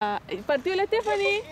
Ah, partió la Stephanie.